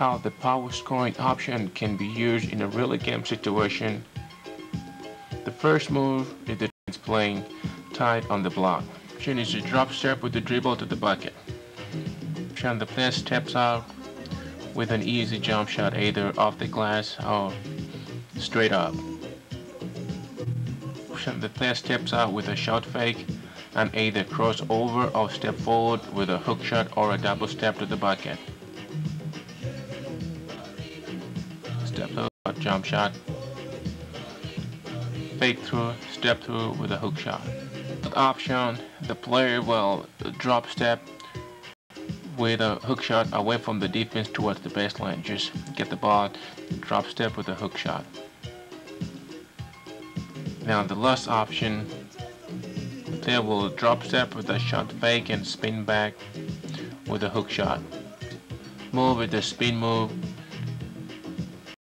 how the power scoring option can be used in a real game situation. The first move is the playing tight on the block. Option is to drop step with the dribble to the bucket. Option the player steps out with an easy jump shot either off the glass or straight up. Option the player steps out with a shot fake and either cross over or step forward with a hook shot or a double step to the bucket. Step through, jump shot, fake through, step through with a hook shot. Option, the player will drop step with a hook shot away from the defense towards the baseline. Just get the ball, drop step with a hook shot. Now the last option, the player will drop step with a shot fake and spin back with a hook shot. Move with the spin move